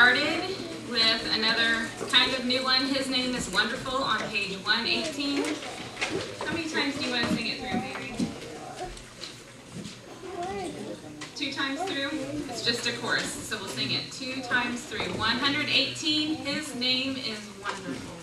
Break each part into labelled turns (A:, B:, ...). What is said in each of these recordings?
A: started with another kind of new one. His name is Wonderful on page 118. How many times do you want to sing it through, baby? Two times through? It's just a chorus, so we'll sing it two times through. 118, His name is Wonderful.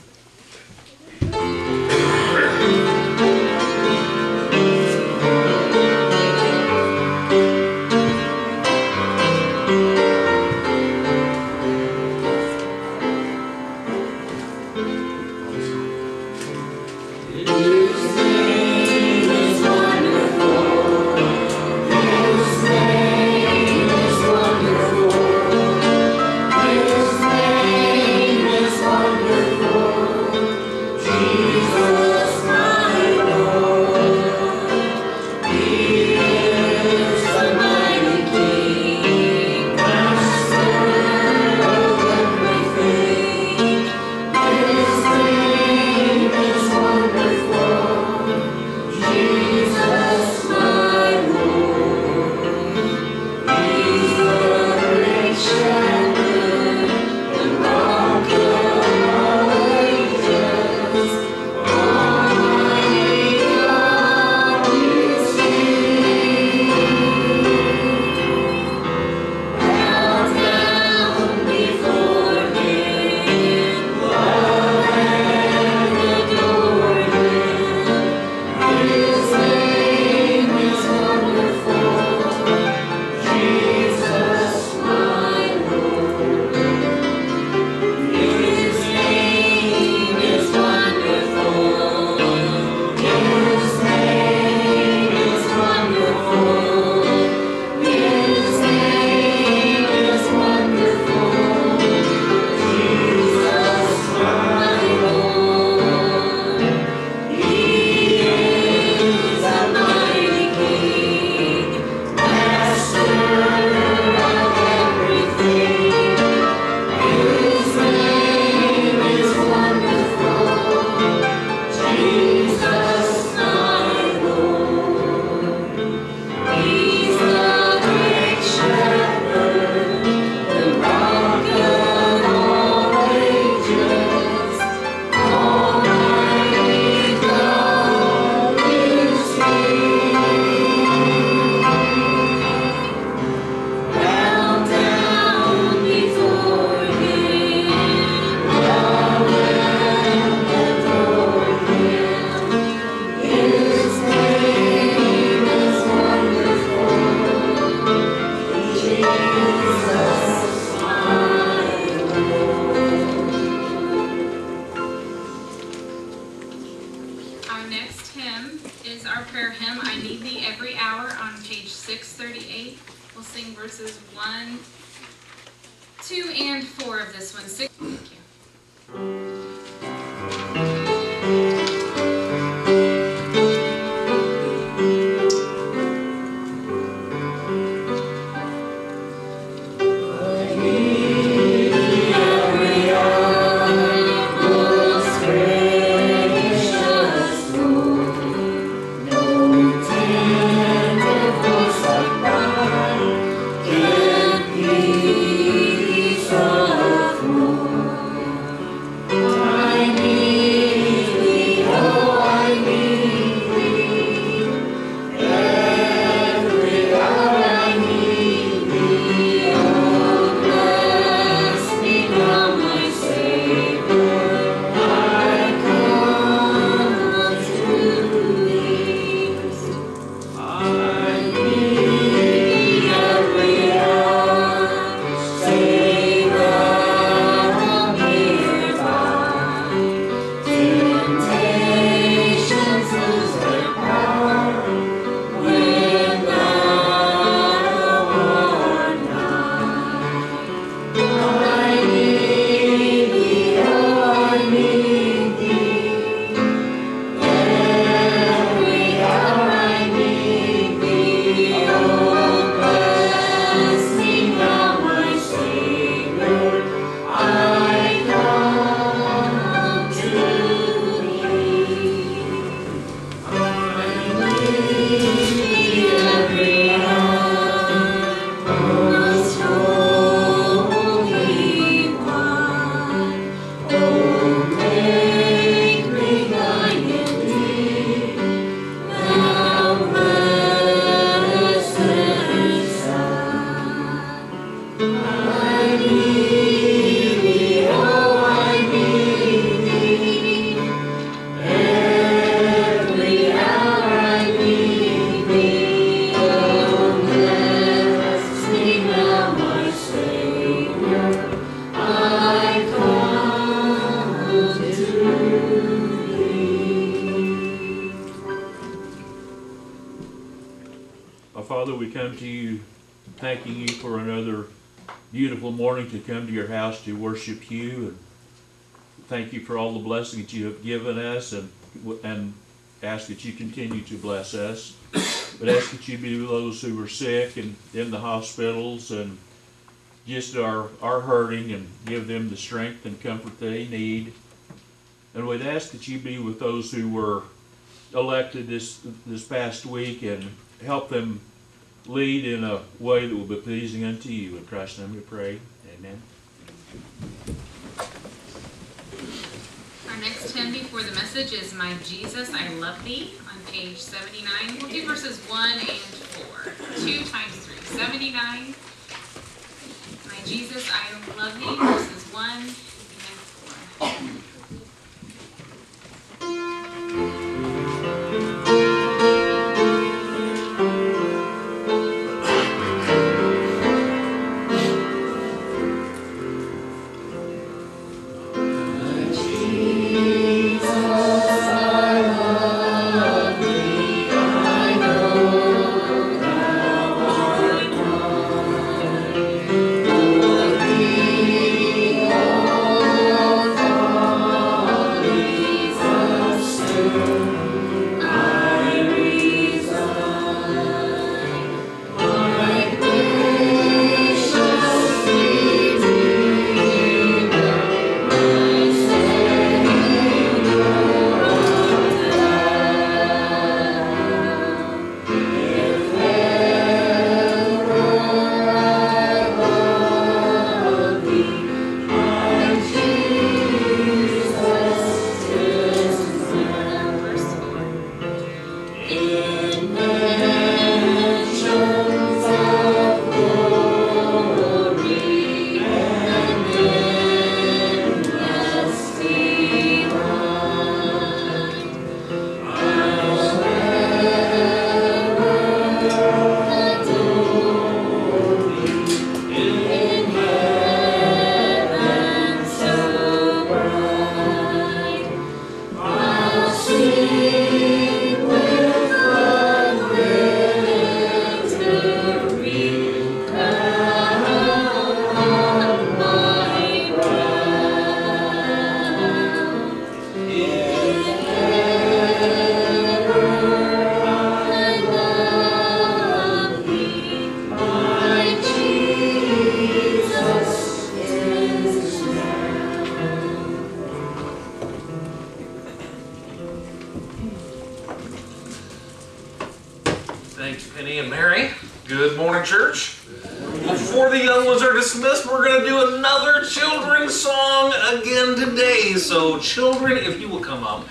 B: For all the blessings that you have given us and and ask that you continue to bless us. But ask that you be with those who are sick and in the hospitals and just are, are hurting and give them the strength and comfort they need. And we'd ask that you be with those who were elected this, this past week and help them lead in a way that will be pleasing unto you. In Christ's name we pray. Amen.
A: Our next hymn before the message is My Jesus, I Love Thee on page 79. We'll do verses 1 and 4. 2 times 3. 79. My Jesus, I Love Thee, verses 1 and 4.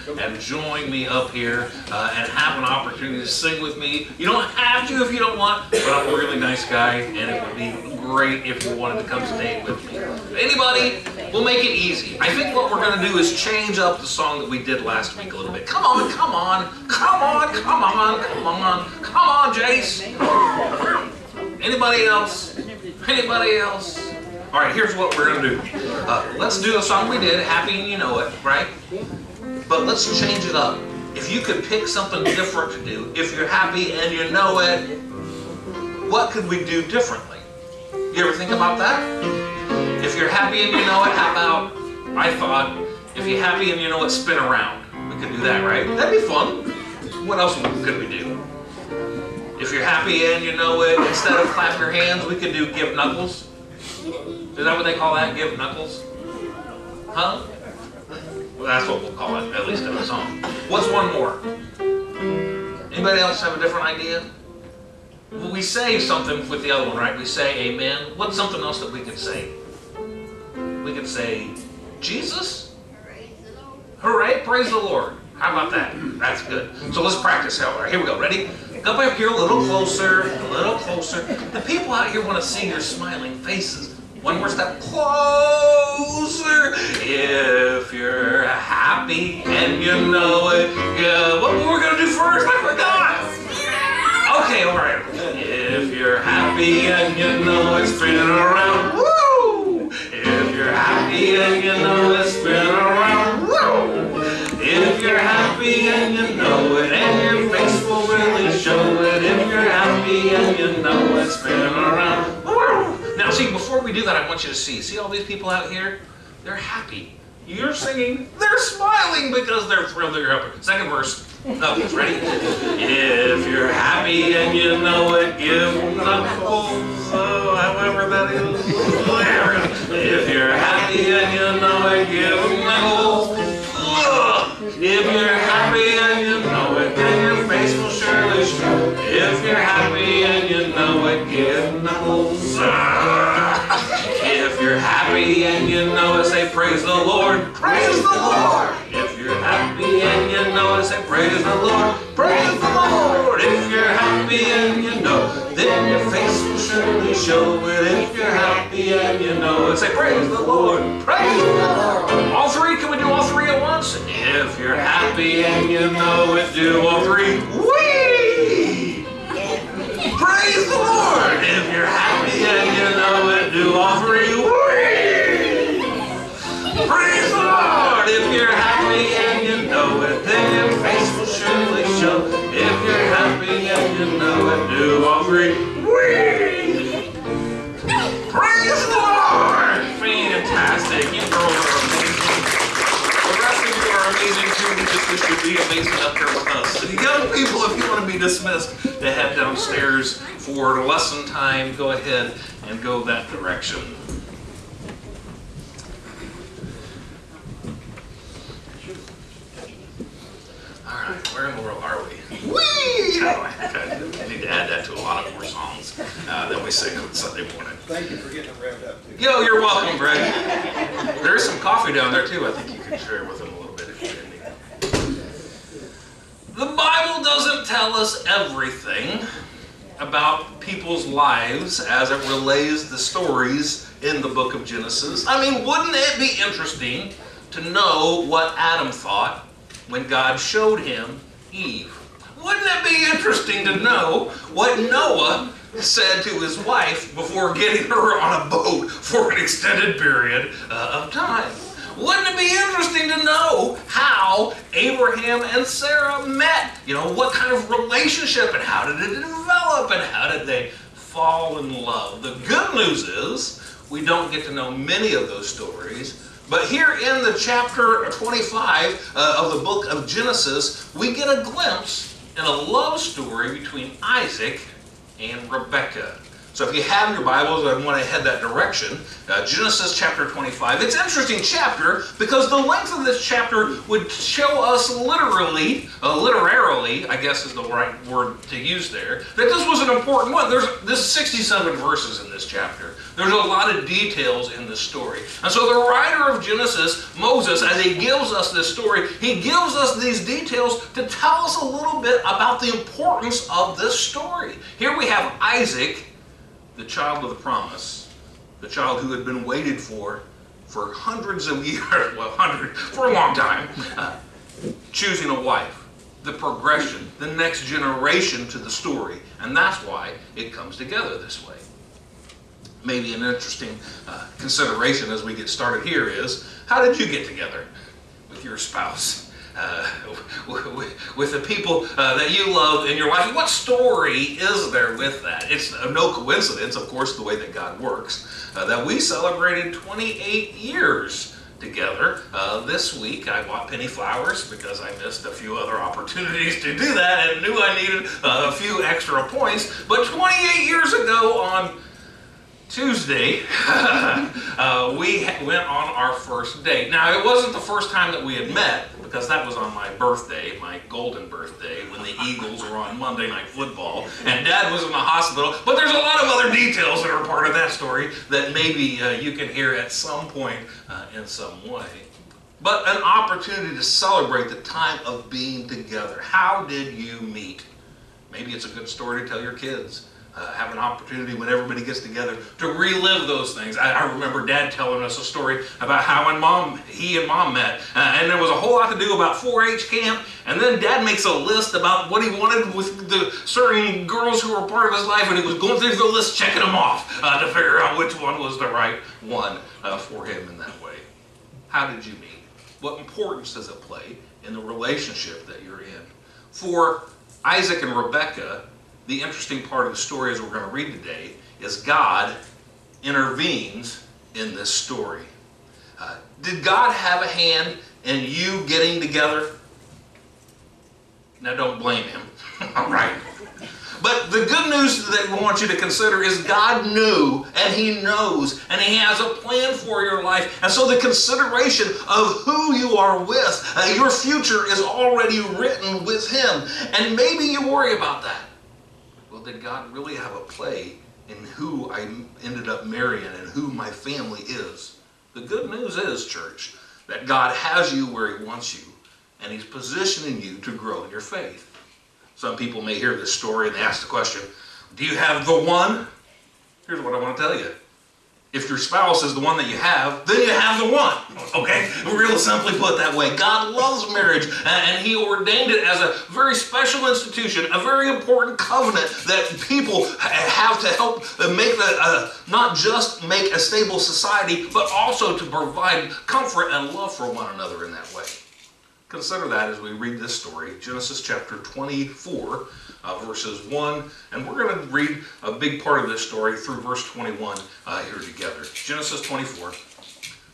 C: Come and join me up here uh, and have an opportunity to sing with me. You don't have to if you don't want, but I'm a really nice guy, and it would be great if you wanted to come stay with me. Anybody? We'll make it easy. I think what we're going to do is change up the song that we did last week a little bit. Come on, come on, come on, come on, come on, come on, Jace. Anybody else? Anybody else? All right, here's what we're gonna do. Uh, let's do the song we did, "Happy and You Know It," right? But let's change it up. If you could pick something different to do, if you're happy and you know it, what could we do differently? You ever think about that? If you're happy and you know it, how about? I thought, if you're happy and you know it, spin around. We could do that, right? That'd be fun. What else could we do? If you're happy and you know it, instead of clap your hands, we could do give knuckles. Is that what they call that? Give knuckles? Huh? Well, that's what we'll call it, at least in the song. What's one more? Anybody else have a different idea? Well, we say something with the other one, right? We say amen. What's something else that we could say? We could say Jesus? Hooray, praise the Lord. How about that? That's good. So let's practice. Here we go. Ready? Come up here a little closer, a little closer. The people out here want to see your smiling faces. One more step closer. If you're happy and you know it. Yeah, what were we to do first? I forgot. Okay, all right. If you're happy and you know it's spinning around. Woo! If you're happy and you know it's spinning around. Woo! If you're happy and you know it, and your face will really show it. If you're happy and you know it's been around. See, before we do that, I want you to see. See all these people out here? They're happy. You're singing. They're smiling because they're thrilled that you're here. Second verse. No, ready? If you're happy and you know it, give them so uh, however that is. If you're happy and you know it, give them uh, If you're happy and you know it, then your face will surely show. If you're happy and you know it, give them you're happy and you know it, say praise the Lord. Praise the Lord. If you're happy and you know it, say praise the Lord. Praise the Lord. If you're happy and you know, then your face will surely show it. If you're happy and you know it, say praise the Lord. Praise the Lord. All three, can we do all three at once? If you're happy and you know it, do all three. Whee! Wish you'd amazing up here with us. And young people, if you want to be dismissed to head downstairs for lesson time, go ahead and go that direction. All right, where in the world are we? Whee! Oh, okay. I need to add that to a lot of more songs uh, that we sing on Sunday morning.
D: Thank you for getting them revved up too.
C: Yo, you're welcome, Greg. There's some coffee down there too. I think you can share with them a little bit if you need. The Bible doesn't tell us everything about people's lives as it relays the stories in the book of Genesis. I mean, wouldn't it be interesting to know what Adam thought when God showed him Eve? Wouldn't it be interesting to know what Noah said to his wife before getting her on a boat for an extended period uh, of time? Wouldn't it be interesting to know how Abraham and Sarah met? You know, what kind of relationship and how did it develop and how did they fall in love? The good news is we don't get to know many of those stories. But here in the chapter 25 uh, of the book of Genesis, we get a glimpse in a love story between Isaac and Rebekah. So if you have your Bibles and want to head that direction, uh, Genesis chapter 25. It's an interesting chapter because the length of this chapter would show us literally, uh, literarily, I guess is the right word to use there, that this was an important one. There's there's 67 verses in this chapter. There's a lot of details in this story. And so the writer of Genesis, Moses, as he gives us this story, he gives us these details to tell us a little bit about the importance of this story. Here we have Isaac, the child of the promise, the child who had been waited for for hundreds of years, well, hundred, for a long time, uh, choosing a wife, the progression, the next generation to the story. And that's why it comes together this way. Maybe an interesting uh, consideration as we get started here is how did you get together with your spouse? Uh, with the people uh, that you love in your life. What story is there with that? It's no coincidence, of course, the way that God works, uh, that we celebrated 28 years together. Uh, this week I bought Penny flowers because I missed a few other opportunities to do that and knew I needed uh, a few extra points. But 28 years ago on Tuesday, uh, we went on our first date. Now, it wasn't the first time that we had met because that was on my birthday, my golden birthday, when the Eagles were on Monday Night Football, and Dad was in the hospital. But there's a lot of other details that are part of that story that maybe uh, you can hear at some point uh, in some way. But an opportunity to celebrate the time of being together. How did you meet? Maybe it's a good story to tell your kids uh, have an opportunity when everybody gets together to relive those things. I, I, remember Dad telling us a story about how and Mom, he and Mom met, uh, and there was a whole lot to do about 4-H camp. And then Dad makes a list about what he wanted with the certain girls who were part of his life, and he was going through the list, checking them off uh, to figure out which one was the right one uh, for him in that way. How did you meet? What importance does it play in the relationship that you're in? For Isaac and Rebekah, the interesting part of the story as we're going to read today is God intervenes in this story. Uh, did God have a hand in you getting together? Now, don't blame him. All right. But the good news that we want you to consider is God knew and He knows and He has a plan for your life. And so the consideration of who you are with, uh, your future is already written with Him. And maybe you worry about that. Did God really have a play in who I ended up marrying and who my family is? The good news is, church, that God has you where He wants you and He's positioning you to grow in your faith. Some people may hear this story and they ask the question, Do you have the one? Here's what I want to tell you. If your spouse is the one that you have, then you have the one. Okay? Real simply put that way. God loves marriage and He ordained it as a very special institution, a very important covenant that people have to help make the, uh, not just make a stable society, but also to provide comfort and love for one another in that way. Consider that as we read this story, Genesis chapter 24, uh, verses 1, and we're going to read a big part of this story through verse 21 uh, here together. Genesis 24,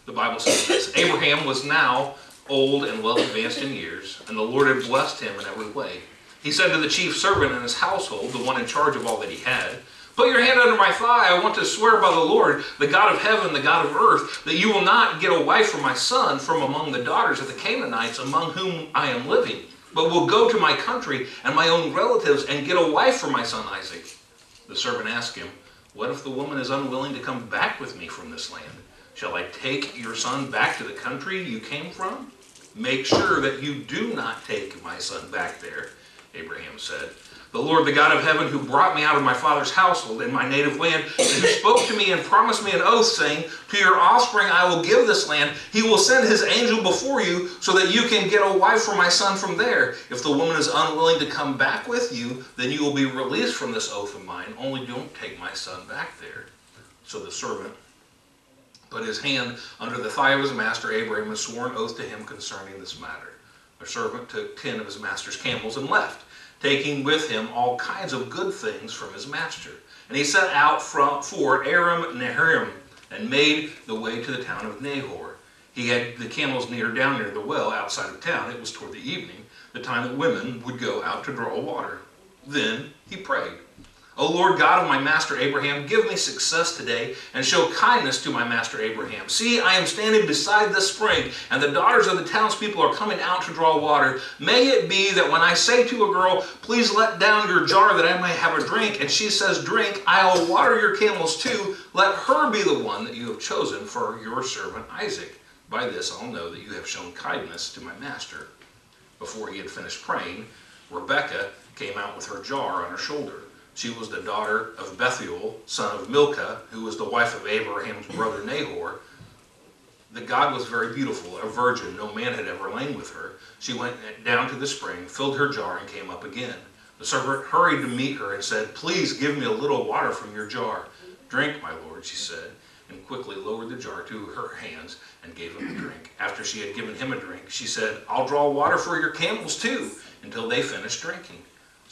C: the Bible says this Abraham was now old and well advanced in years, and the Lord had blessed him in every way. He said to the chief servant in his household, the one in charge of all that he had, Put your hand under my thigh. I want to swear by the Lord, the God of heaven, the God of earth, that you will not get a wife for my son from among the daughters of the Canaanites among whom I am living, but will go to my country and my own relatives and get a wife for my son Isaac. The servant asked him, What if the woman is unwilling to come back with me from this land? Shall I take your son back to the country you came from? Make sure that you do not take my son back there, Abraham said. The Lord, the God of heaven, who brought me out of my father's household in my native land, and who spoke to me and promised me an oath, saying, To your offspring I will give this land. He will send his angel before you, so that you can get a wife for my son from there. If the woman is unwilling to come back with you, then you will be released from this oath of mine. Only don't take my son back there. So the servant put his hand under the thigh of his master Abraham and swore an oath to him concerning this matter. The servant took ten of his master's camels and left taking with him all kinds of good things from his master. And he set out from, for Aram Naharaim and made the way to the town of Nahor. He had the camels near down near the well outside of town. It was toward the evening, the time that women would go out to draw water. Then he prayed. O Lord God of my master Abraham, give me success today and show kindness to my master Abraham. See, I am standing beside this spring, and the daughters of the townspeople are coming out to draw water. May it be that when I say to a girl, Please let down your jar that I may have a drink, and she says, Drink, I'll water your camels too. Let her be the one that you have chosen for your servant Isaac. By this I'll know that you have shown kindness to my master. Before he had finished praying, Rebekah came out with her jar on her shoulder. She was the daughter of Bethuel, son of Milcah, who was the wife of Abraham's brother Nahor. The God was very beautiful, a virgin. No man had ever lain with her. She went down to the spring, filled her jar, and came up again. The servant hurried to meet her and said, Please give me a little water from your jar. Drink, my lord, she said, and quickly lowered the jar to her hands and gave him a drink. After she had given him a drink, she said, I'll draw water for your camels too, until they finish drinking.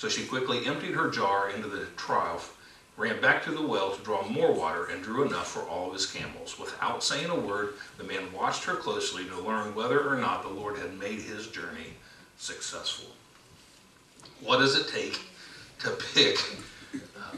C: So she quickly emptied her jar into the trough, ran back to the well to draw more water, and drew enough for all of his camels. Without saying a word, the man watched her closely to learn whether or not the Lord had made his journey successful. What does it take to pick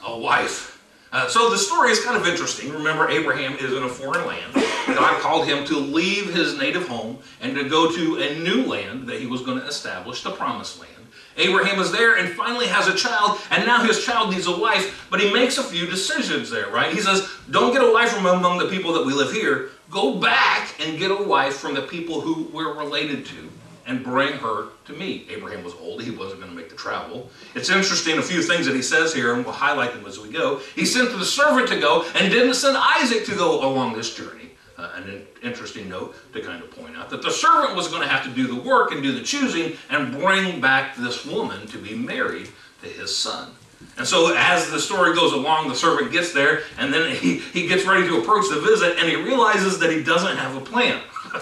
C: a wife? Uh, so the story is kind of interesting. Remember, Abraham is in a foreign land. God called him to leave his native home and to go to a new land that he was going to establish, the promised land. Abraham is there and finally has a child, and now his child needs a wife, but he makes a few decisions there, right? He says, Don't get a wife from among the people that we live here. Go back and get a wife from the people who we're related to and bring her to me. Abraham was old, he wasn't going to make the travel. It's interesting, a few things that he says here, and we'll highlight them as we go. He sent the servant to go and he didn't send Isaac to go along this journey uh, an interesting note to kind of point out that the servant was going to have to do the work and do the choosing and bring back this woman to be married to his son. And so as the story goes along, the servant gets there and then he, he gets ready to approach the visit and he realizes that he doesn't have a plan.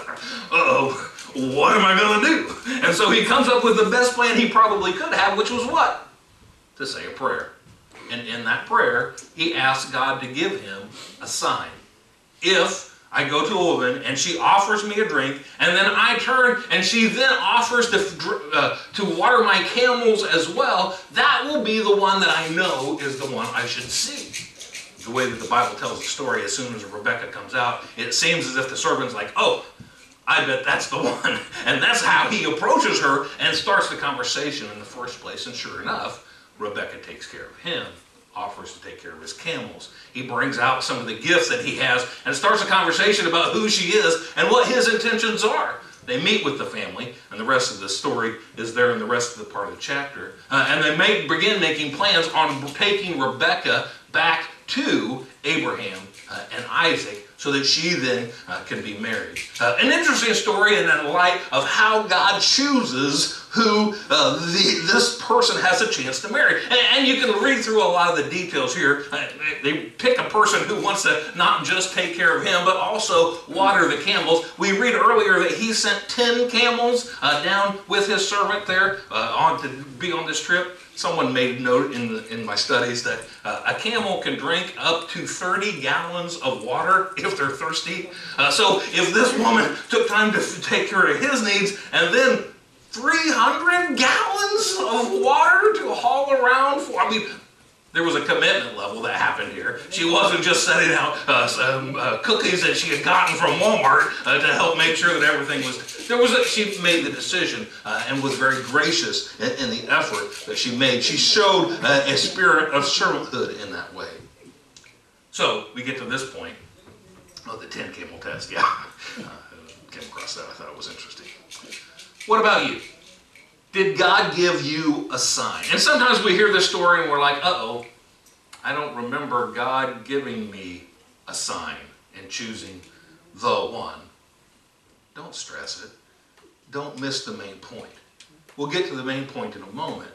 C: Uh-oh, what am I going to do? And so he comes up with the best plan he probably could have, which was what? To say a prayer. And in that prayer, he asks God to give him a sign. If I go to a woman and she offers me a drink, and then I turn and she then offers to, uh, to water my camels as well, that will be the one that I know is the one I should see. The way that the Bible tells the story, as soon as Rebecca comes out, it seems as if the servant's like, oh, I bet that's the one. And that's how he approaches her and starts the conversation in the first place. And sure enough, Rebecca takes care of him, offers to take care of his camels. He brings out some of the gifts that he has and starts a conversation about who she is and what his intentions are. They meet with the family, and the rest of the story is there in the rest of the part of the chapter. Uh, and they make, begin making plans on taking Rebecca back to Abraham uh, and Isaac so that she then uh, can be married. Uh, an interesting story in the light of how God chooses who uh, the, this person has a chance to marry. And, and, you can read through a lot of the details here. Uh, they pick a person who wants to not just take care of him, but also water the camels. We read earlier that he sent 10 camels uh, down with his servant there uh, on to be on this trip. Someone made note in, the, in my studies that uh, a camel can drink up to 30 gallons of water if they're thirsty. Uh, so if this woman took time to take care of his needs and then 300 gallons of water to haul around for, I mean, there was a commitment level that happened here. She wasn't just setting out uh, some uh, cookies that she had gotten from Walmart uh, to help make sure that everything was. There was a, she made the decision uh, and was very gracious in, in, the effort that she made. She showed uh, a spirit of servanthood in that way. So we get to this point. Oh, the ten camel test. Yeah, uh, came across that. I thought it was interesting. What about you? Did God give you a sign? And sometimes we hear this story and we're like, uh oh, I don't remember God giving me a sign and choosing the one. Don't stress it. Don't miss the main point. We'll get to the main point in a moment.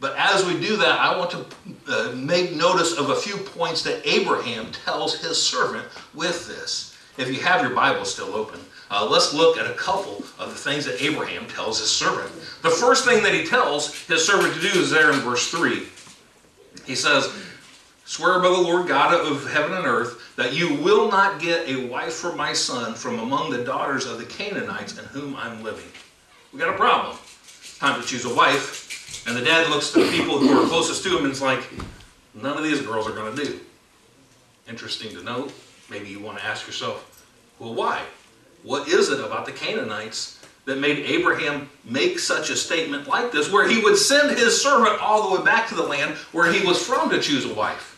C: But as we do that, I want to uh, make notice of a few points that Abraham tells his servant with this. If you have your Bible still open, uh, let's look at a couple of the things that Abraham tells his servant. The first thing that he tells his servant to do is there in verse 3. He says, Swear by the Lord God of heaven and earth that you will not get a wife for my son from among the daughters of the Canaanites in whom I'm living. We got a problem. Time to choose a wife. And the dad looks to the people who are closest to him and is like, none of these girls are going to do. Interesting to note. Maybe you want to ask yourself, well, why? What is it about the Canaanites that made Abraham make such a statement like this, where he would send his servant all the way back to the land where he was from to choose a wife?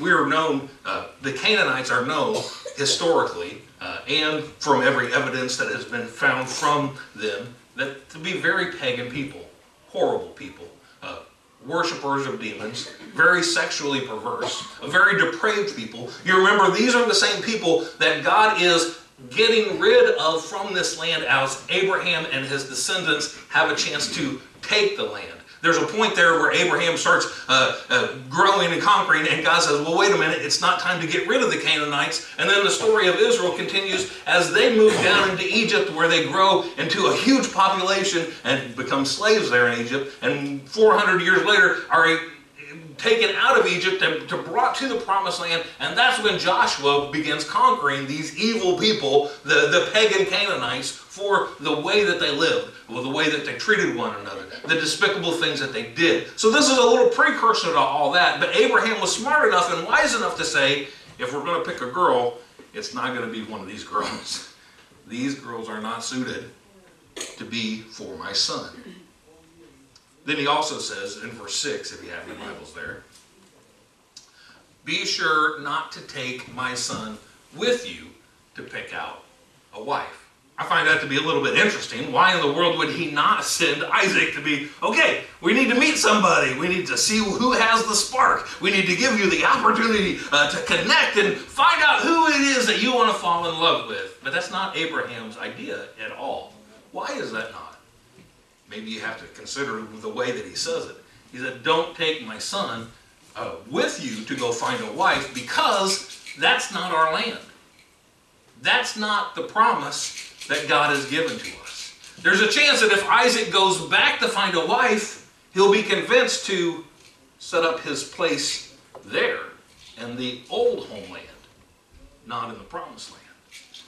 C: We are known, uh, the Canaanites are known historically uh, and from every evidence that has been found from them that to be very pagan people, horrible people, uh, worshippers of demons, very sexually perverse, very depraved people. You remember, these are the same people that God is getting rid of from this land as Abraham and his descendants have a chance to take the land. There's a point there where Abraham starts uh, uh, growing and conquering, and God says, Well, wait a minute, it's not time to get rid of the Canaanites. And then the story of Israel continues as they move down into Egypt, where they grow into a huge population and become slaves there in Egypt. And 400 years later, are taken out of Egypt and to brought to the promised land. And that's when Joshua begins conquering these evil people, the, the pagan Canaanites, for the way that they lived, or the way that they treated one another, the despicable things that they did. So this is a little precursor to all that. But Abraham was smart enough and wise enough to say, if we're going to pick a girl, it's not going to be one of these girls. These girls are not suited to be for my son. Then he also says in verse 6, if you have your Bibles there, be sure not to take my son with you to pick out a wife. I find that to be a little bit interesting. Why in the world would he not send Isaac to be, okay, we need to meet somebody. We need to see who has the spark. We need to give you the opportunity uh, to connect and find out who it is that you want to fall in love with. But that's not Abraham's idea at all. Why is that not? Maybe you have to consider the way that he says it. He said, Don't take my son uh, with you to go find a wife because that's not our land. That's not the promise that God has given to us. There's a chance that if Isaac goes back to find a wife, he'll be convinced to set up his place there in the old homeland, not in the promised land.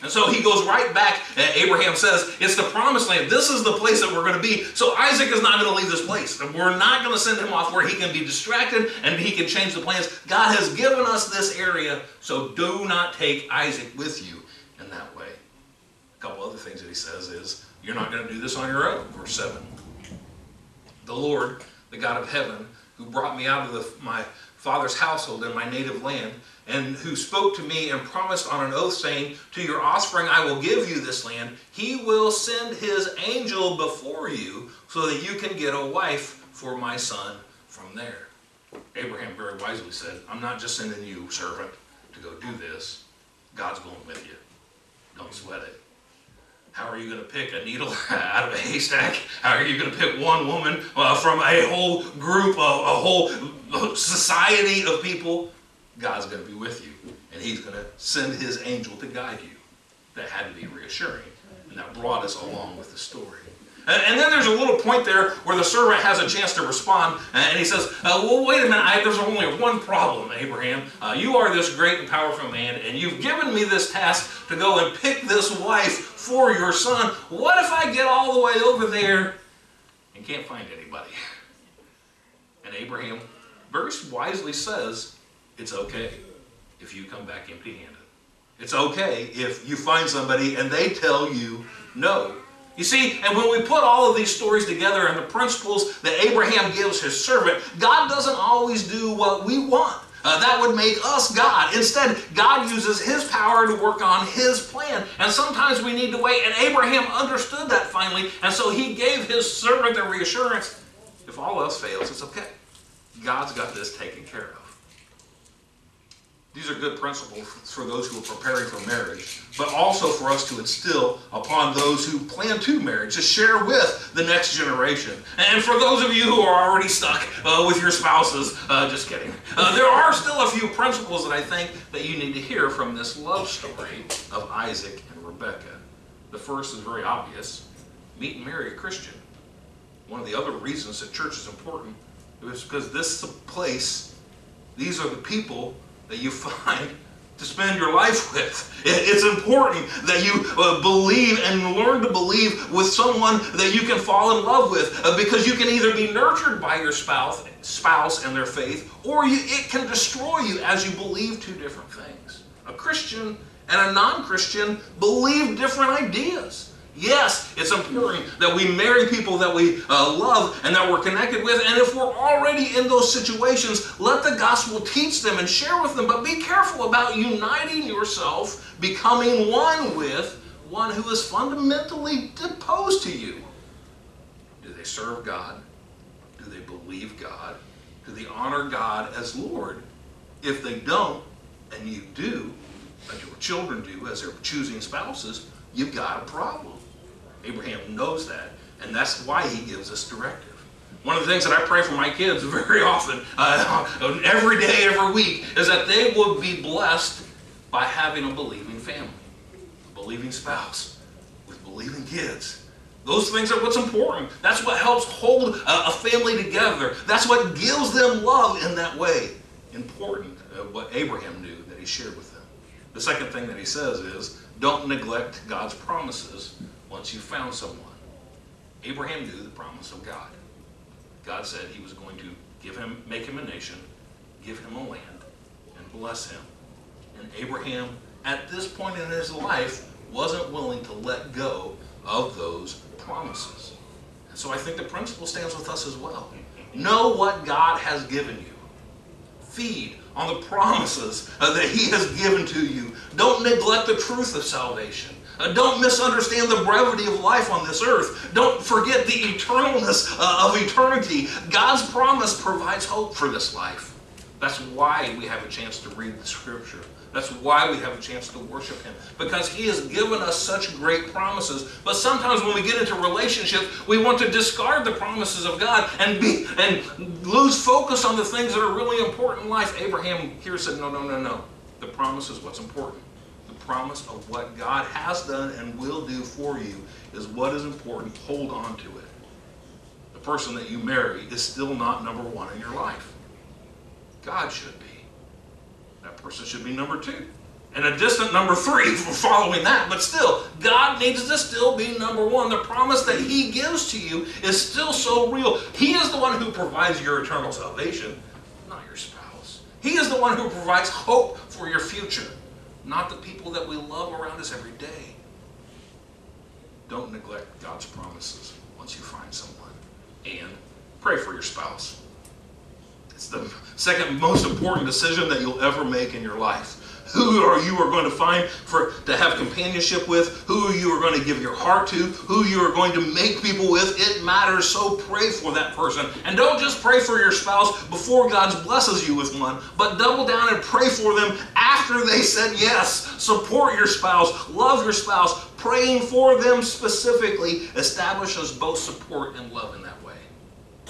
C: And so he goes right back, Abraham says, It's the promised land. This is the place that we're going to be. So Isaac is not going to leave this place. And we're not going to send him off where he can be distracted and he can change the plans. God has given us this area, so do not take Isaac with you in that way. A couple other things that he says is, You're not going to do this on your own, verse 7. The Lord, the God of heaven, who brought me out of the, my father's household in my native land, and who spoke to me and promised on an oath, saying, To your offspring I will give you this land, he will send his angel before you so that you can get a wife for my son from there. Abraham very wisely said, I'm not just sending you, servant, to go do this. God's going with you. Don't sweat it. How are you going to pick a needle out of a haystack? How are you going to pick one woman uh, from a whole group, a, a whole society of people? God's going to be with you, and He's going to send His angel to guide you. That had to be reassuring, and that brought us along with the story. And, and then there's a little point there where the servant has a chance to respond, and he says, uh, Well, wait a minute, I, there's only one problem, Abraham. Uh, you are this great and powerful man, and you've given me this task to go and pick this wife for your son. What if I get all the way over there and can't find anybody? And Abraham very wisely says, it's okay if you come back empty handed. It's okay if you find somebody and they tell you no. You see, and when we put all of these stories together and the principles that Abraham gives his servant, God doesn't always do what we want. Uh, that would make us God. Instead, God uses His power to work on His plan. And sometimes we need to wait. And Abraham understood that finally. And so he gave his servant the reassurance if all else fails, it's okay. God's got this taken care of. These are good principles for those who are preparing for marriage, but also for us to instill upon those who plan to marry, to share with the next generation. And for those of you who are already stuck uh, with your spouses, uh, just kidding. Uh, there are still a few principles that I think that you need to hear from this love story of Isaac and Rebekah. The first is very obvious meet and marry a Christian. One of the other reasons that church is important is because this place, these are the people that you find to spend your life with. It's important that you uh, believe and learn to believe with someone that you can fall in love with uh, because you can either be nurtured by your spouse, spouse and their faith or you, it can destroy you as you believe two different things. A Christian and a non-Christian believe different ideas. Yes, it's important that we marry people that we uh, love and that we're connected with. And if we're already in those situations, let the gospel teach them and share with them. But be careful about uniting yourself, becoming one with one who is fundamentally opposed to you. Do they serve God? Do they believe God? Do they honor God as Lord? If they don't, and you do, and your children do as they're choosing spouses, you've got a problem. Abraham knows that, and that's why he gives us directive. One of the things that I pray for my kids very often, uh, every day, every week, is that they will be blessed by having a believing family, a believing spouse, with believing kids. Those things are what's important. That's what helps hold a, a family together. That's what gives them love in that way. Important, uh, what Abraham knew that he shared with them. The second thing that he says is don't neglect God's promises once you found someone. Abraham knew the promise of God. God said he was going to give him, make him a nation, give him a land, and bless him. And Abraham, at this point in his life, wasn't willing to let go of those promises. And so I think the principle stands with us as well. Know what God has given you. Feed on the promises that he has given to you. Don't neglect the truth of salvation. Uh, don't misunderstand the brevity of life on this earth. Don't forget the eternalness uh, of eternity. God's promise provides hope for this life. That's why we have a chance to read the scripture. That's why we have a chance to worship Him. Because He has given us such great promises. But sometimes when we get into relationships, we want to discard the promises of God and be and lose focus on the things that are really important in life. Abraham here said, No, no, no, no. The promise is what's important promise of what God has done and will do for you is what is important. Hold on to it. The person that you marry is still not number one in your life. God should be. That person should be number two. And a distant number three for following that. But still, God needs to still be number one. The promise that He gives to you is still so real. He is the one who provides your eternal salvation, not your spouse. He is the one who provides hope for your future, not the people that we love around us every day. Don't neglect God's promises once you find someone. And pray for your spouse. It's the second most important decision that you'll ever make in your life. Who are you are going to find for to have companionship with? Who you are going to give your heart to? Who you are going to make people with? It matters. So pray for that person, and don't just pray for your spouse before God blesses you with one, but double down and pray for them after they said yes. Support your spouse, love your spouse, praying for them specifically establishes both support and love in that way.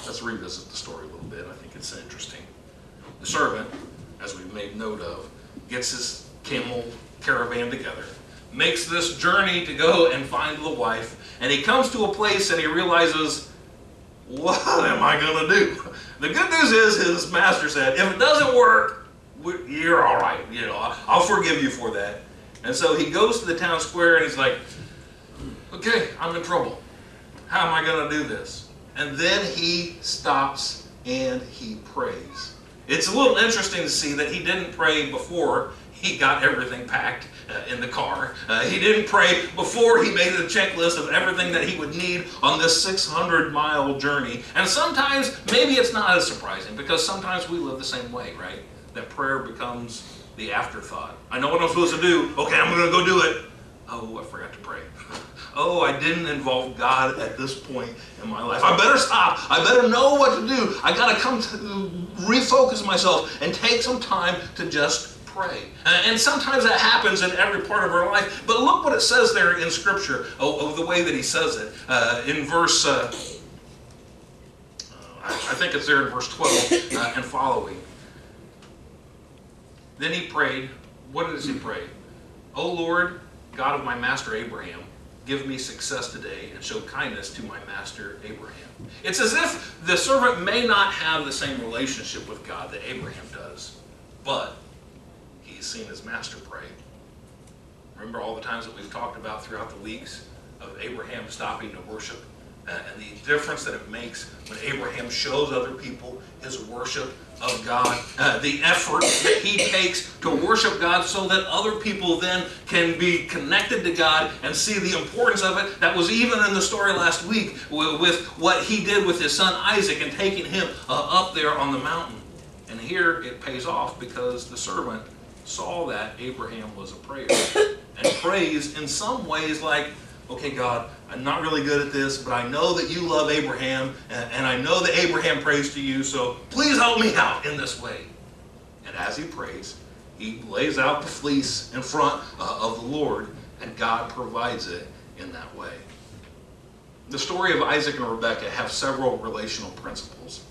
C: Let's revisit the story a little bit. I think it's interesting. The servant, as we've made note of, gets his camel caravan together, makes this journey to go and find the wife, and he comes to a place and he realizes, what am I going to do? The good news is his master said, if it doesn't work, you're all right. You know, I'll forgive you for that. And so he goes to the town square and he's like, okay, I'm in trouble. How am I going to do this? And then he stops and he prays. It's a little interesting to see that he didn't pray before he got everything packed uh, in the car. Uh, he didn't pray before he made a checklist of everything that he would need on this 600 mile journey. And sometimes, maybe it's not as surprising because sometimes we live the same way, right? That prayer becomes the afterthought. I know what I'm supposed to do. Okay, I'm going to go do it. Oh, I forgot to pray. Oh, I didn't involve God at this point in my life. I better stop. I better know what to do. I got to come to refocus myself and take some time to just pray. And sometimes that happens in every part of our life. But look what it says there in Scripture, of, the way that he says it. Uh, in verse, uh, I think it's there in verse 12 uh, and following. Then he prayed. What does he pray? O Lord, God of my master Abraham, give me success today and show kindness to my master Abraham. It's as if the servant may not have the same relationship with God that Abraham does, but he's seen his master pray. Remember all the times that we've talked about throughout the weeks of Abraham stopping to worship and the difference that it makes when Abraham shows other people his worship of God, uh, the effort that he takes to worship God so that other people then can be connected to God and see the importance of it. That was even in the story last week with, with what he did with his son Isaac and taking him uh, up there on the mountain. And here it pays off because the servant saw that Abraham was a prayer and prays in some ways like, okay, God, I'm not really good at this, but I know that you love Abraham, and, and, I know that Abraham prays to you, so please help me out in this way. And as he prays, he lays out the fleece in front uh, of the Lord, and God provides it in that way. The story of Isaac and Rebekah have several relational principles,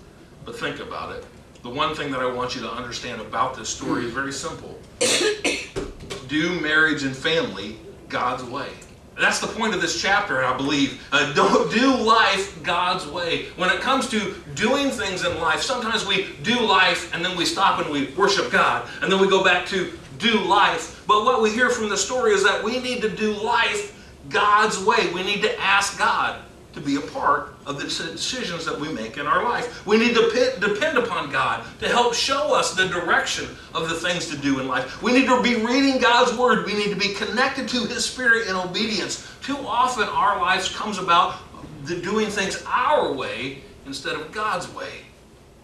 C: but think about it. The one thing that I want you to understand about this story is very simple. Do marriage and family God's way. That's the point of this chapter, I believe. Uh, don't do life God's way. When it comes to doing things in life, sometimes we do life and then we stop and we worship God, and then we go back to do life. But what we hear from the story is that we need to do life God's way. We need to ask God to be a part of the decisions that we make in our life. We need to depend upon God to help show us the direction of the things to do in life. We need to be reading God's Word. We need to be connected to His Spirit in obedience. Too often our lives comes about the doing things our way instead of God's way.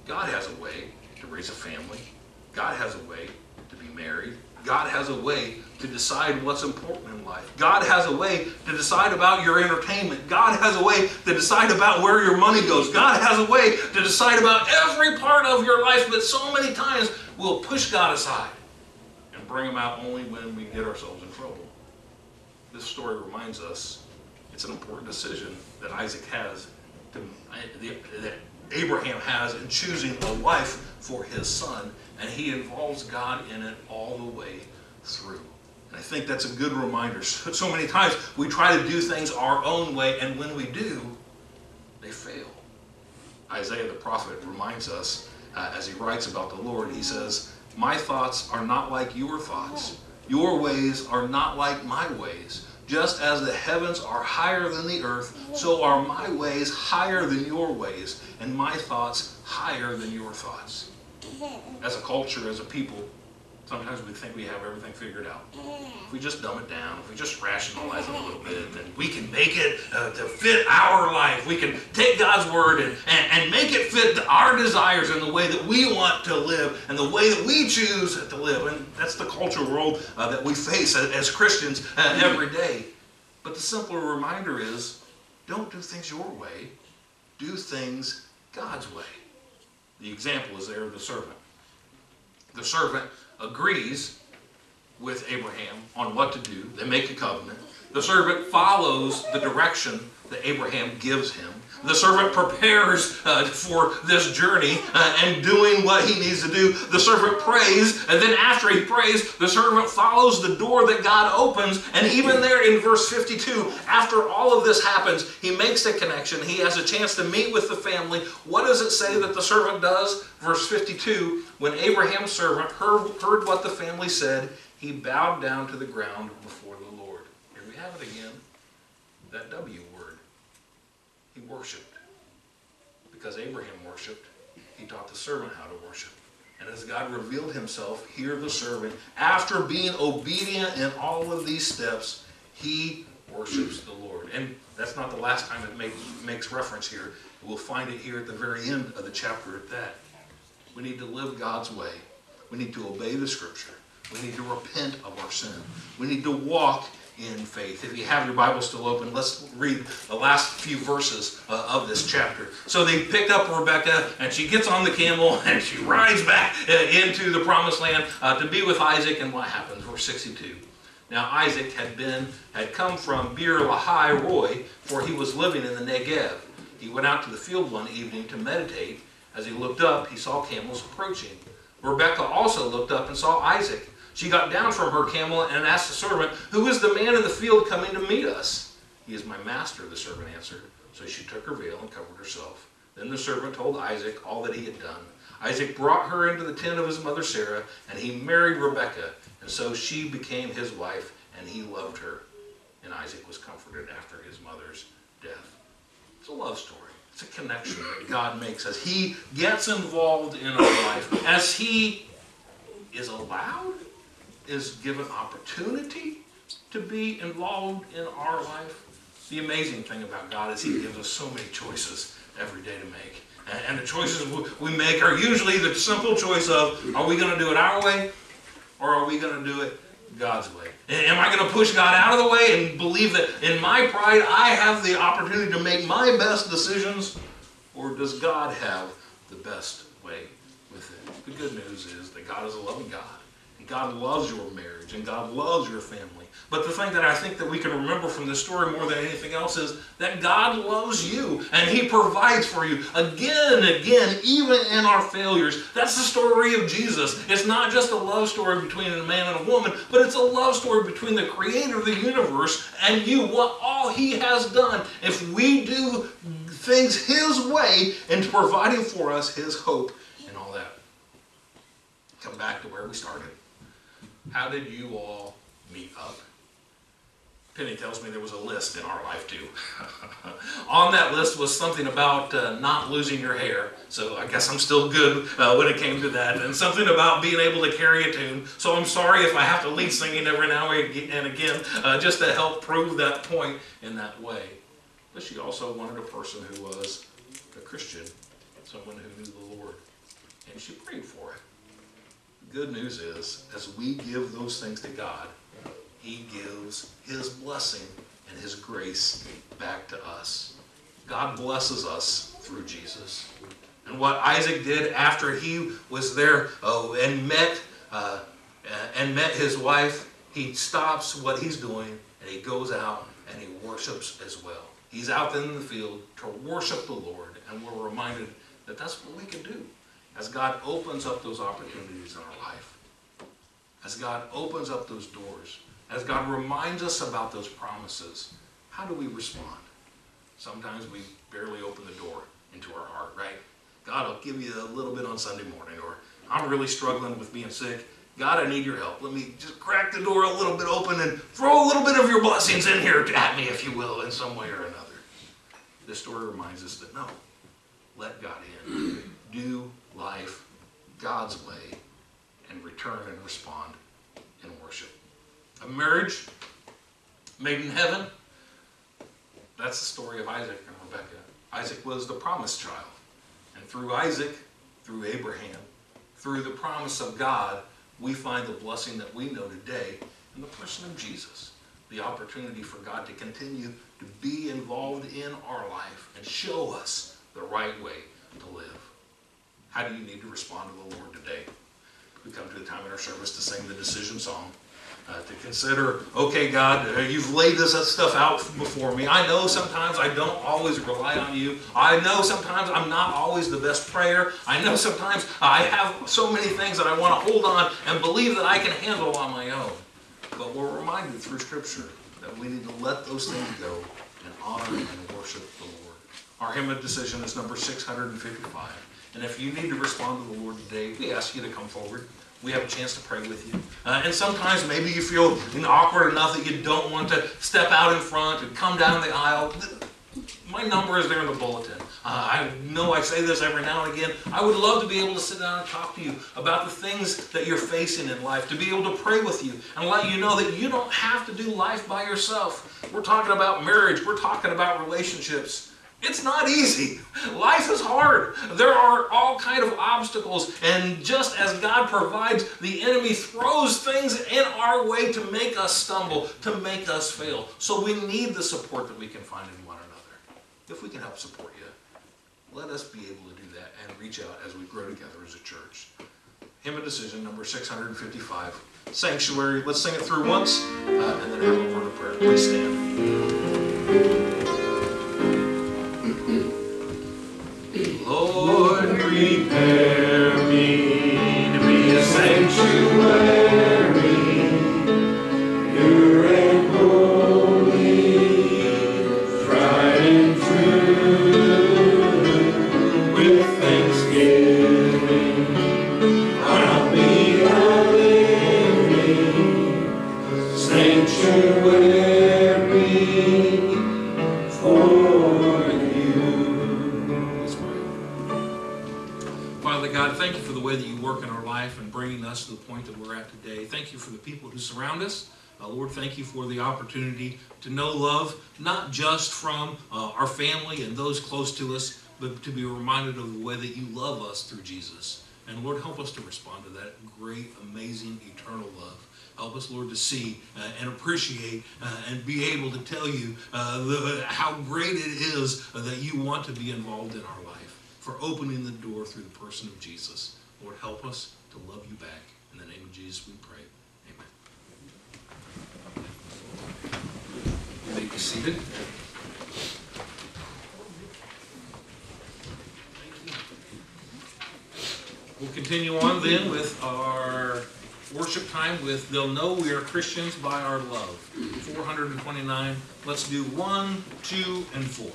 C: God has a way to raise a family. God has a way to be married. God has a way to decide what's important in life. God has a way to decide about your entertainment. God has a way to decide about where your money goes. God has a way to decide about every part of your life, but so many times we'll push God aside and bring him out only when we get ourselves in trouble. This story reminds us it's an important decision that Isaac has, to, that Abraham has in choosing a wife for his son, and he involves God in it all the way through. And I think that's a good reminder. So, many times we try to do things our own way, and when we do, they fail. Isaiah the prophet reminds us uh, as he writes about the Lord, he says, My thoughts are not like your thoughts. Your ways are not like my ways. Just as the heavens are higher than the earth, so are my ways higher than your ways, and my thoughts higher than your thoughts. As a culture, as a people, sometimes we think we have everything figured out. If we just dumb it down, if we just rationalize it a little bit, then we can make it uh, to fit our life. We can take God's word and, and, and make it fit our desires and the way that we want to live and the way that we choose to live. And that's the cultural world uh, that we face as, Christians uh, every day. But the simpler reminder is don't do things your way, do things God's way. The example is there of the servant. The servant agrees with Abraham on what to do. They make a covenant. The servant follows the direction that Abraham gives him. The servant prepares uh, for this journey uh, and doing what he needs to do. The servant prays, and then after he prays, the servant follows the door that God opens. And even there in verse 52, after all of this happens, he makes a connection. He has a chance to meet with the family. What does it say that the servant does? Verse 52 When Abraham's servant heard, heard what the family said, he bowed down to the ground before the Lord. Here we have it again. That W. He worshiped. Because Abraham worshiped, he taught the servant how to worship. And as God revealed himself, here the servant, after being obedient in all of these steps, he worships the Lord. And that's not the last time it make, makes reference here. We'll find it here at the very end of the chapter at that. We need to live God's way. We need to obey the scripture. We need to repent of our sin. We need to walk in faith. If you have your Bible still open, let's read the last few verses uh, of this chapter. So they picked up Rebecca, and she gets on the camel, and she rides back uh, into the promised land uh, to be with Isaac. And what happens? Verse 62. Now Isaac had been had come from Beer Lahai Roi, for he was living in the Negev. He went out to the field one evening to meditate. As he looked up, he saw camels approaching. Rebekah also looked up and saw Isaac. She got down from her camel and asked the servant, Who is the man in the field coming to meet us? He is my master, the servant answered. So she took her veil and covered herself. Then the servant told Isaac all that he had done. Isaac brought her into the tent of his mother Sarah, and he married Rebekah. And so she became his wife, and he loved her. And Isaac was comforted after his mother's death. It's a love story. It's a connection that God makes as He gets involved in our life, as He is allowed, is given opportunity to be involved in our life. The amazing thing about God is He gives us so many choices every day to make. And, the choices we make are usually the simple choice of are we going to do it our way or are we going to do it God's way? Am I going to push God out of the way and believe that in my pride I have the opportunity to make my best decisions? Or does God have the best way with it? The good news is that God is a loving God. And God loves your marriage and God loves your family. But the thing that I think that we can remember from this story more than anything else is that God loves you and He provides for you again and again, even in our failures. That's the story of Jesus. It's not just a love story between a man and a woman, but it's a love story between the creator of the universe and you, what all He has done. If we do things His way into providing for us His hope and all that. Come back to where we started. How did you all meet up? Penny tells me there was a list in our life too. On that list was something about uh, not losing your hair. So I guess I'm still good uh, when it came to that. And something about being able to carry a tune. So I'm sorry if I have to lead singing every now and again uh, just to help prove that point in that way. But she also wanted a person who was a Christian, someone who knew the Lord. And she prayed for good news is, as we give those things to God, He gives His blessing and His grace back to us. God blesses us through Jesus. And what Isaac did after he was there oh, and met uh, and met his wife, he stops what he's doing and he goes out and he worships as well. He's out in the field to worship the Lord, and we're reminded that that's what we can do as God opens up those opportunities in our life. As God opens up those doors, as God reminds us about those promises, how do we respond? Sometimes we barely open the door into our heart, right? God, I'll give you a little bit on Sunday morning. Or I'm really struggling with being sick. God, I need your help. Let me just crack the door a little bit open and throw a little bit of your blessings in here at me, if you will, in some way or another. This story reminds us that no, let God in. Do life God's way and return and respond in worship. A marriage made in heaven, that's the story of Isaac and Rebekah. Isaac was the promised child. And through Isaac, through Abraham, through the promise of God, we find the blessing that we know today in the person of Jesus. The opportunity for God to continue to be involved in our life and show us the right way to live. How do you need to respond to the Lord today? We come to the time in our service to sing the decision song. Uh, to consider, okay, God, uh, you've laid this stuff out before me. I know sometimes I don't always rely on you. I know sometimes I'm not always the best prayer. I know sometimes I have so many things that I want to hold on and believe that I can handle on my own. But we're reminded through Scripture that we need to let those things go and honor and worship the Lord. Our hymn of decision is number 655. And if you need to respond to the Lord today, we ask you to come forward we have a chance to pray with you. Uh, and sometimes maybe you feel awkward enough that you don't want to step out in front and come down the aisle. My number is there in the bulletin. Uh, I know I say this every now and again. I would love to be able to sit down and talk to you about the things that you're facing in life, to be able to pray with you and let you know that you don't have to do life by yourself. We're talking about marriage, we're talking about relationships. It's not easy. Life is hard. There are all kind of obstacles, and just as God provides, the enemy throws things in our way to make us stumble, to make us fail. So we need the support that we can find in one another. If we can help support you, let us be able to do that and reach out as we grow together as a church. Hymn of Decision, number 655. Sanctuary. Let's sing it through once, uh, and then have a word of prayer. Please stand. Prepare Father God, thank you for the way that you work in our life and bringing us to the point that we're at today. Thank you for the people who surround us. Uh, Lord, thank you for the opportunity to know love, not just from uh, our family and those close to us, but to be reminded of the way that you love us through Jesus. And Lord, help us to respond to that great, amazing, eternal love. Help us, Lord, to see uh, and appreciate uh, and be able to tell you uh, the, how great it is that you want to be involved in our life, for opening the door through the person of Jesus. Lord, help us to love you back. In the name of Jesus, we pray. Amen. You may be seated. We'll continue on then with our worship time with They'll Know We Are Christians by Our Love. 429. Let's do 1, 2, and
A: 4.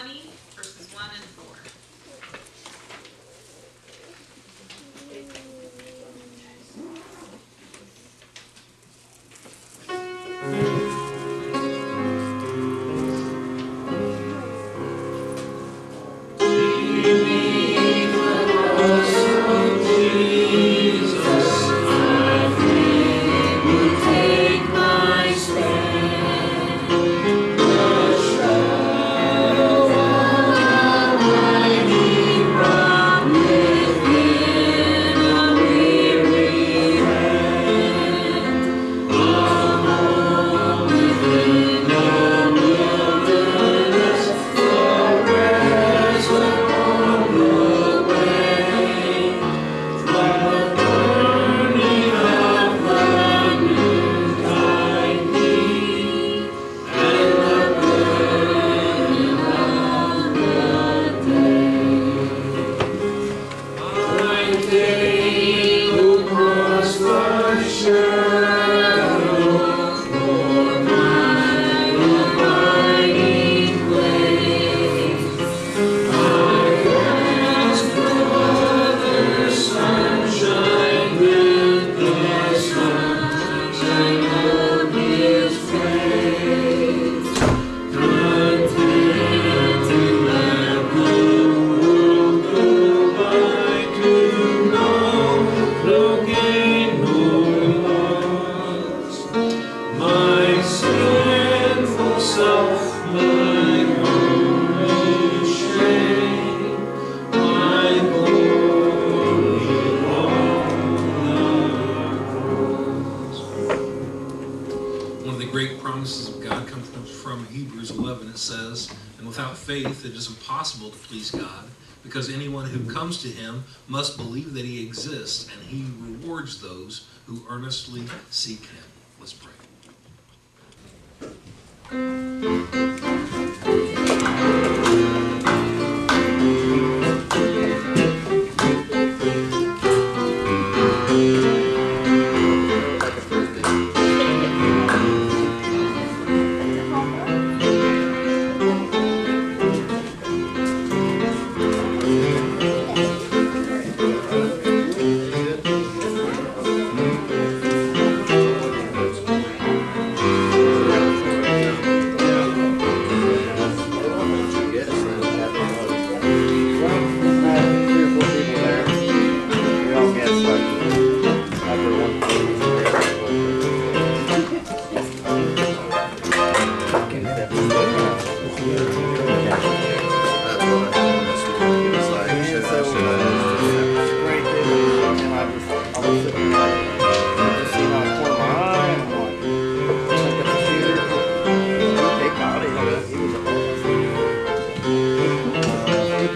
A: Twenty, verses one and
E: because anyone who mm-hmm. comes to him must believe that he exists, and he rewards those who earnestly seek him. Let's pray.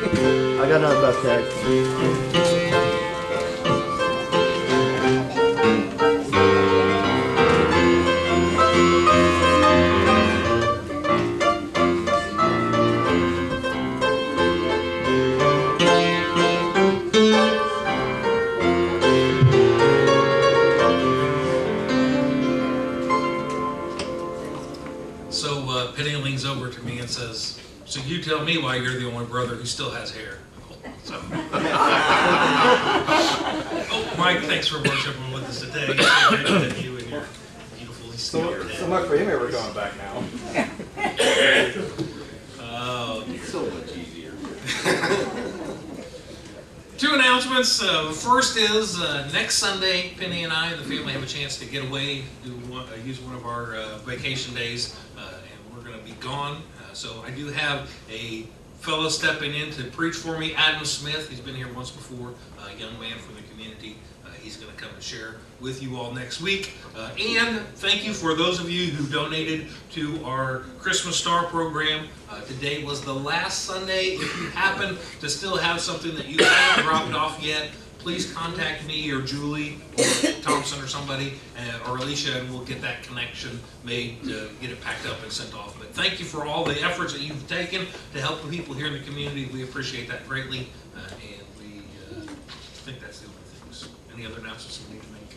F: I got nothing about taxes.
E: Who still has hair. So. oh, Mike, thanks for worshiping with us today. It's great to have you and your beautiful
D: So, so much for him ever going back now.
E: Oh, dear.
C: So much easier.
E: Two announcements. Uh, first is uh, next Sunday, Penny and I and the family have a chance to get away, do one, uh, use one of our uh, vacation days, uh, and we're going to be gone Uh,
C: so I do have a fellow stepping in to preach for me, Adam Smith. He's been here once before, a young man from the community. Uh, he's going to come and share with you all next week. Uh, and thank you for those of you who donated to our Christmas Star program. Uh, today was the last Sunday. If you happen to still have something that you haven't dropped off yet, please contact me or Julie or Thompson or somebody uh, or Alicia, and we'll get that connection made to get it packed up and sent off. But thank you for all the efforts that you've taken to help the people here in the community. We appreciate that greatly, uh, and we uh, think that's the only things. Any other announcements we need to make?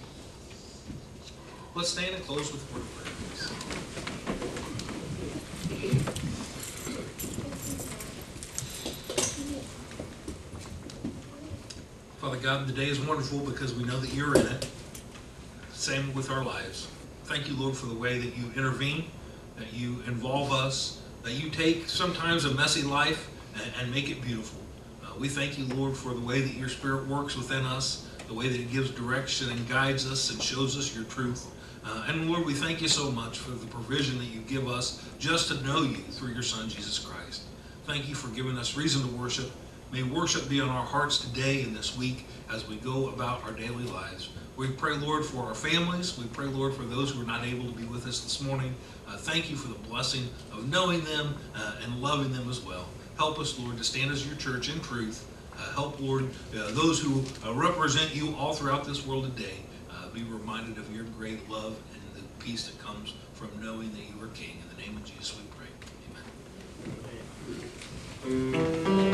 C: Let's stand and close with word prayer, God, the day is wonderful because we know that you're in it. Same with our lives. Thank you, Lord, for the way that you intervene, that you involve us, that you take sometimes a messy life and, and make it beautiful. Uh, we thank you, Lord, for the way that your Spirit works within us, the way that it gives direction and guides us and shows us your truth. Uh, and Lord, we thank you so much for the provision that you give us just to know you through your Son, Jesus Christ. Thank you for giving us reason to worship. May worship be on our hearts today and this week as we go about our daily lives. We pray, Lord, for our families. We pray, Lord, for those who are not able to be with us this morning. Uh, thank you for the blessing of knowing them uh, and loving them as well. Help us, Lord, to stand as your church in truth. Uh, help, Lord, uh, those who uh, represent you all throughout this world today uh, be reminded of your great love and the peace that comes from knowing that you are King. In the name of Jesus, we pray. Amen. Amen.